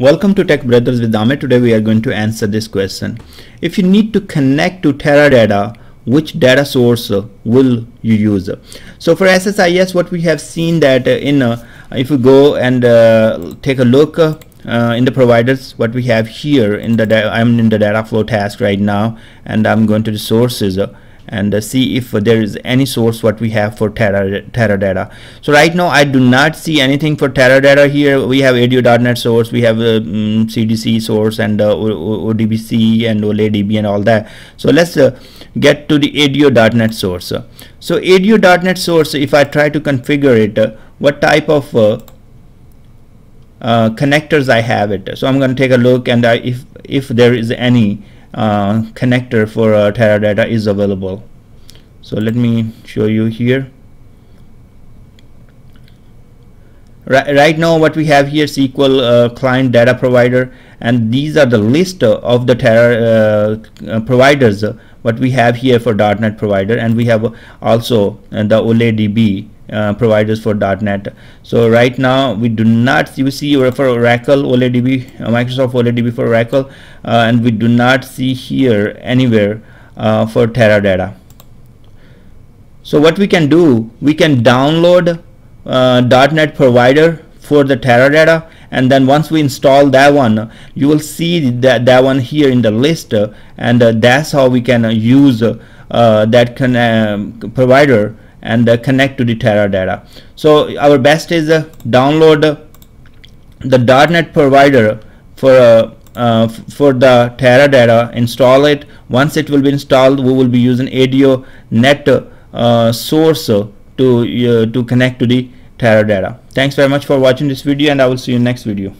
Welcome to Tech Brothers with Amit. Today we are going to answer this question. If you need to connect to Teradata, which data source will you use? So for SSIS, what we have seen that uh, in uh, if you go and uh, take a look uh, in the providers, what we have here in the I'm in the data flow task right now, and I'm going to the sources and uh, see if there is any source what we have for Tera, Teradata. So right now I do not see anything for Teradata here. We have ADO.NET source, we have uh, um, CDC source and uh, ODBC and OLEDB and all that. So let's uh, get to the ADO.NET source. So ADO.NET source, if I try to configure it, uh, what type of uh, connectors I have it. So I'm going to take a look and I, if if there is any uh, connector for uh, Teradata is available. So let me show you here. Right, right now what we have here SQL uh, client data provider and these are the list of the Terra uh, providers what we have here for .NET provider and we have also uh, the OLEDB uh, providers for .NET. So right now we do not see you see for Oracle OLEDB, uh, Microsoft OLEDB for Oracle, uh, and we do not see here anywhere uh, for Teradata. So what we can do, we can download uh, .NET provider for the Teradata and then once we install that one you will see that that one here in the list uh, and uh, that's how we can uh, use that um, provider and uh, connect to the Teradata. So our best is uh, download the .NET provider for uh, uh, for the Teradata, install it. Once it will be installed, we will be using ADO net uh, source to uh, to connect to the Teradata. Thanks very much for watching this video, and I will see you next video.